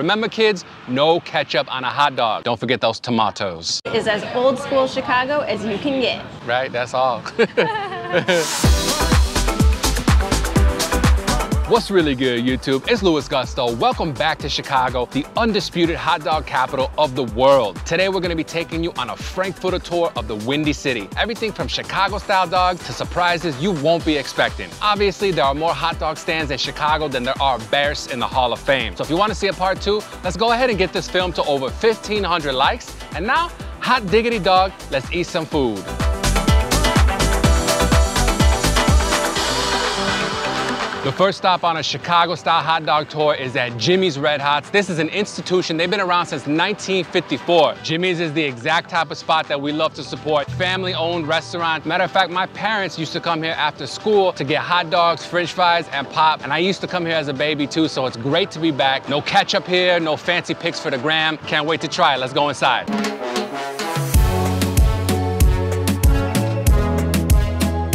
Remember kids, no ketchup on a hot dog. Don't forget those tomatoes. Is as old school Chicago as you can get. Right, that's all. What's really good, YouTube? It's Luis Gusto. Welcome back to Chicago, the undisputed hot dog capital of the world. Today, we're gonna be taking you on a Frankfurter tour of the Windy City. Everything from Chicago-style dogs to surprises you won't be expecting. Obviously, there are more hot dog stands in Chicago than there are bears in the Hall of Fame. So if you wanna see a part two, let's go ahead and get this film to over 1,500 likes. And now, hot diggity dog, let's eat some food. The first stop on a Chicago-style hot dog tour is at Jimmy's Red Hots. This is an institution. They've been around since 1954. Jimmy's is the exact type of spot that we love to support. Family-owned restaurant. Matter of fact, my parents used to come here after school to get hot dogs, french fries, and pop. And I used to come here as a baby too, so it's great to be back. No ketchup here, no fancy pics for the gram. Can't wait to try it. Let's go inside.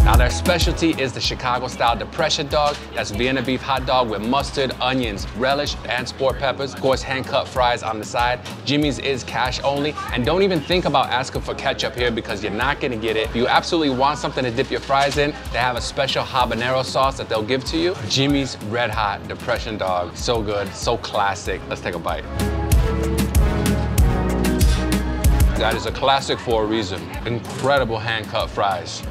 Now their specialty is the Chicago style depression dog. That's Vienna beef hot dog with mustard, onions, relish, and sport peppers. Of course, hand cut fries on the side. Jimmy's is cash only. And don't even think about asking for ketchup here because you're not gonna get it. If you absolutely want something to dip your fries in, they have a special habanero sauce that they'll give to you. Jimmy's Red Hot Depression Dog. So good, so classic. Let's take a bite. That is a classic for a reason. Incredible hand cut fries.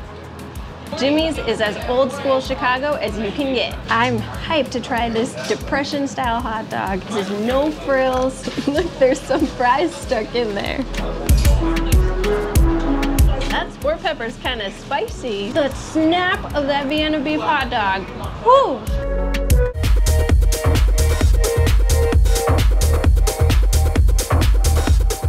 Jimmy's is as old school Chicago as you can get. I'm hyped to try this depression style hot dog. There's no frills. Look, there's some fries stuck in there. That sport pepper's kind of spicy. The snap of that Vienna beef hot dog. Whoo!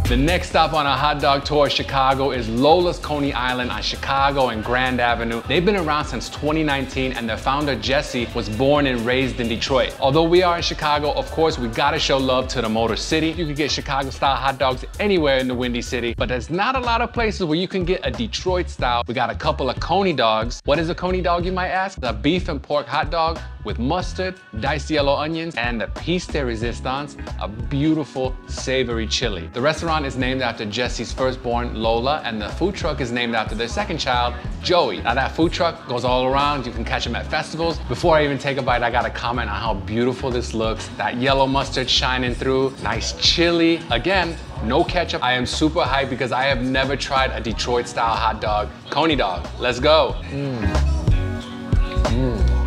The next stop on our hot dog tour of Chicago is Lola's Coney Island on Chicago and Grand Avenue. They've been around since 2019 and their founder Jesse was born and raised in Detroit. Although we are in Chicago, of course, we gotta show love to the Motor City. You can get Chicago style hot dogs anywhere in the Windy City, but there's not a lot of places where you can get a Detroit style. We got a couple of Coney dogs. What is a Coney dog, you might ask? A beef and pork hot dog with mustard, diced yellow onions, and the piece de resistance, a beautiful savory chili. The restaurant is named after Jesse's firstborn, Lola, and the food truck is named after their second child, Joey. Now that food truck goes all around. You can catch them at festivals. Before I even take a bite, I gotta comment on how beautiful this looks. That yellow mustard shining through, nice chili. Again, no ketchup. I am super hyped because I have never tried a Detroit style hot dog. Coney dog, let's go. Mm.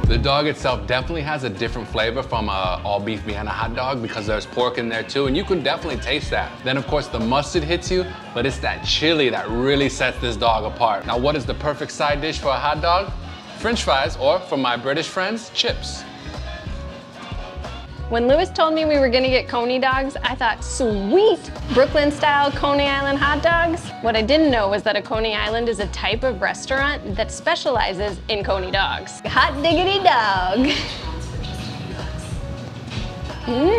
The dog itself definitely has a different flavor from a all beef Vienna hot dog because there's pork in there too, and you can definitely taste that. Then of course the mustard hits you, but it's that chili that really sets this dog apart. Now what is the perfect side dish for a hot dog? French fries, or for my British friends, chips. When Lewis told me we were gonna get Coney dogs, I thought, sweet, Brooklyn style Coney Island hot dogs. What I didn't know was that a Coney Island is a type of restaurant that specializes in Coney dogs. Hot diggity dog. Mmm,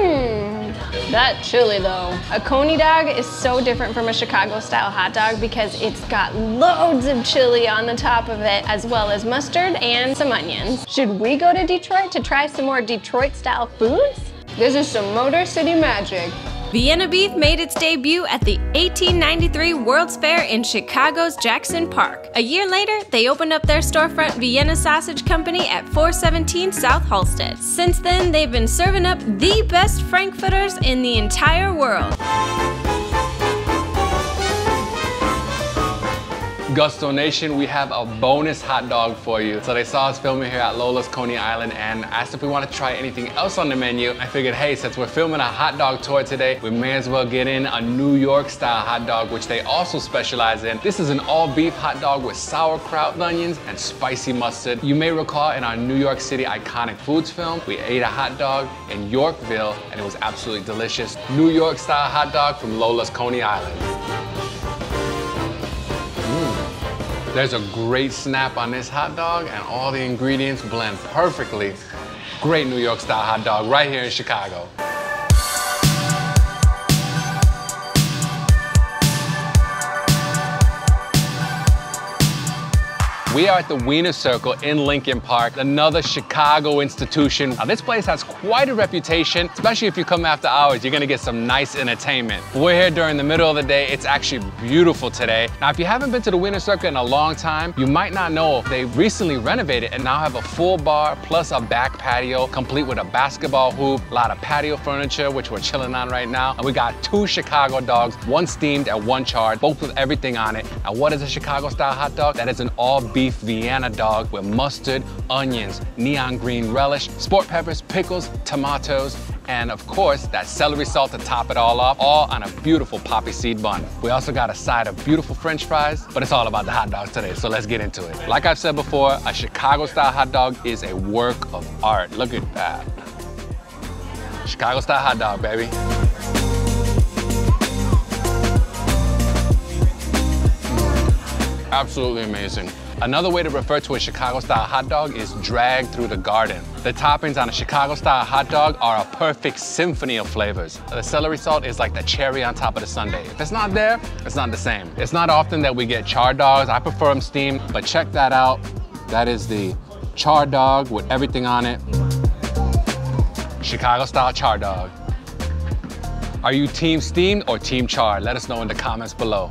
that chili though. A Coney dog is so different from a Chicago style hot dog because it's got loads of chili on the top of it as well as mustard and some onions. Should we go to Detroit to try some more Detroit style foods? This is some Motor City magic. Vienna beef made its debut at the 1893 World's Fair in Chicago's Jackson Park. A year later, they opened up their storefront Vienna Sausage Company at 417 South Halsted. Since then, they've been serving up the best Frankfurters in the entire world. Gusto Nation, we have a bonus hot dog for you. So they saw us filming here at Lola's Coney Island and asked if we want to try anything else on the menu. I figured, hey, since we're filming a hot dog tour today, we may as well get in a New York style hot dog, which they also specialize in. This is an all beef hot dog with sauerkraut onions and spicy mustard. You may recall in our New York City iconic foods film, we ate a hot dog in Yorkville and it was absolutely delicious. New York style hot dog from Lola's Coney Island. There's a great snap on this hot dog and all the ingredients blend perfectly. Great New York style hot dog right here in Chicago. We are at the Wiener Circle in Lincoln Park, another Chicago institution. Now this place has quite a reputation, especially if you come after hours, you're gonna get some nice entertainment. We're here during the middle of the day. It's actually beautiful today. Now, if you haven't been to the Wiener Circle in a long time, you might not know they recently renovated and now have a full bar plus a back patio, complete with a basketball hoop, a lot of patio furniture, which we're chilling on right now. And we got two Chicago dogs, one steamed and one charred, both with everything on it. Now, what is a Chicago style hot dog? That is an all beef Vienna dog with mustard, onions, neon green relish, sport peppers, pickles, tomatoes, and of course, that celery salt to top it all off, all on a beautiful poppy seed bun. We also got a side of beautiful french fries, but it's all about the hot dogs today, so let's get into it. Like I've said before, a Chicago style hot dog is a work of art. Look at that. Chicago style hot dog, baby. Absolutely amazing. Another way to refer to a Chicago-style hot dog is drag through the garden. The toppings on a Chicago-style hot dog are a perfect symphony of flavors. The celery salt is like the cherry on top of the sundae. If it's not there, it's not the same. It's not often that we get char dogs. I prefer them steamed, but check that out. That is the char dog with everything on it. Chicago-style char dog. Are you team steamed or team char? Let us know in the comments below.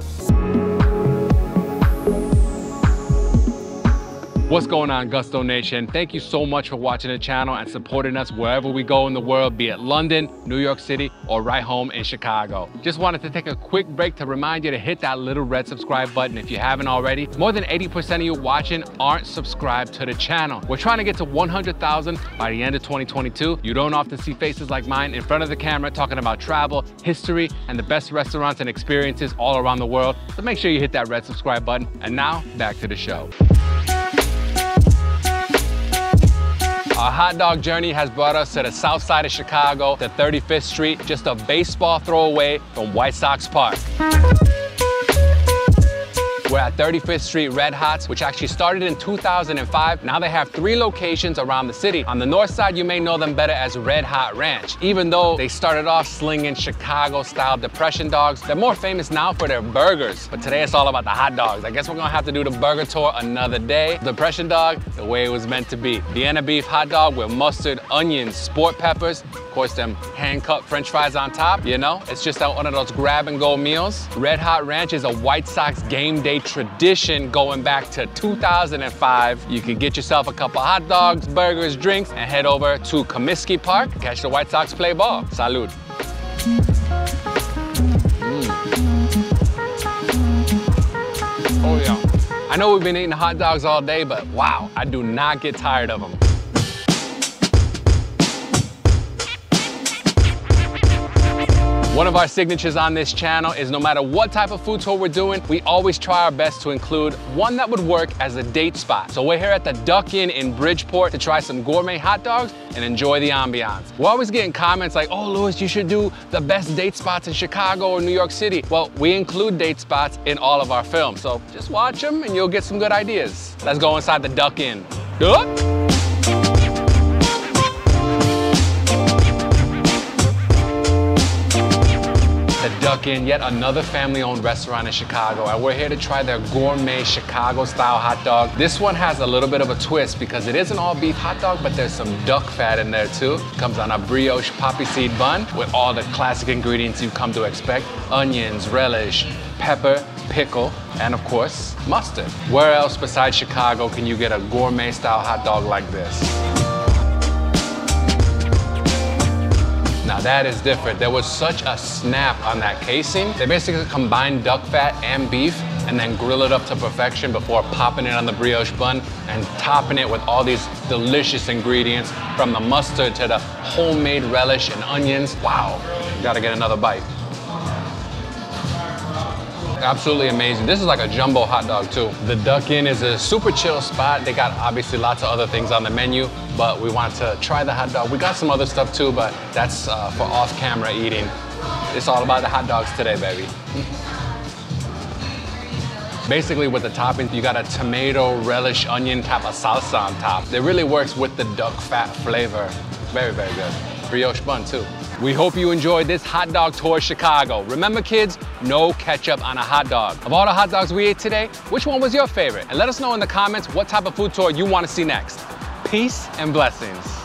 What's going on, Gusto Nation? Thank you so much for watching the channel and supporting us wherever we go in the world, be it London, New York City, or right home in Chicago. Just wanted to take a quick break to remind you to hit that little red subscribe button if you haven't already. More than 80% of you watching aren't subscribed to the channel. We're trying to get to 100,000 by the end of 2022. You don't often see faces like mine in front of the camera talking about travel, history, and the best restaurants and experiences all around the world. So make sure you hit that red subscribe button. And now, back to the show. Our hot dog journey has brought us to the south side of Chicago, the 35th Street, just a baseball throw away from White Sox Park. We're at 35th Street Red Hots, which actually started in 2005. Now they have three locations around the city. On the north side, you may know them better as Red Hot Ranch. Even though they started off slinging Chicago-style depression dogs, they're more famous now for their burgers. But today it's all about the hot dogs. I guess we're gonna have to do the burger tour another day. Depression dog, the way it was meant to be. Vienna beef hot dog with mustard, onions, sport peppers, of course, them hand-cut french fries on top, you know? It's just one of those grab-and-go meals. Red Hot Ranch is a White Sox game day tradition going back to 2005. You can get yourself a couple hot dogs, burgers, drinks, and head over to Comiskey Park, catch the White Sox play ball. Salud. Mm. Oh yeah. I know we've been eating hot dogs all day, but wow, I do not get tired of them. One of our signatures on this channel is no matter what type of food tour we're doing, we always try our best to include one that would work as a date spot. So we're here at the Duck Inn in Bridgeport to try some gourmet hot dogs and enjoy the ambiance. We're always getting comments like, oh, Luis, you should do the best date spots in Chicago or New York City. Well, we include date spots in all of our films. So just watch them and you'll get some good ideas. Let's go inside the Duck Inn. Duck? Duck Inn, yet another family-owned restaurant in Chicago, and we're here to try their gourmet Chicago-style hot dog. This one has a little bit of a twist because it is an all-beef hot dog, but there's some duck fat in there too. Comes on a brioche poppy seed bun with all the classic ingredients you've come to expect. Onions, relish, pepper, pickle, and of course, mustard. Where else besides Chicago can you get a gourmet-style hot dog like this? Now that is different. There was such a snap on that casing. They basically combined duck fat and beef and then grill it up to perfection before popping it on the brioche bun and topping it with all these delicious ingredients from the mustard to the homemade relish and onions. Wow, gotta get another bite. Absolutely amazing. This is like a jumbo hot dog too. The Duck Inn is a super chill spot. They got obviously lots of other things on the menu, but we wanted to try the hot dog. We got some other stuff too, but that's uh, for off-camera eating. It's all about the hot dogs today, baby. Basically with the toppings, you got a tomato, relish, onion type of salsa on top. It really works with the duck fat flavor. Very, very good. Brioche bun too. We hope you enjoyed this hot dog tour Chicago. Remember kids, no ketchup on a hot dog. Of all the hot dogs we ate today, which one was your favorite? And let us know in the comments what type of food tour you want to see next. Peace and blessings.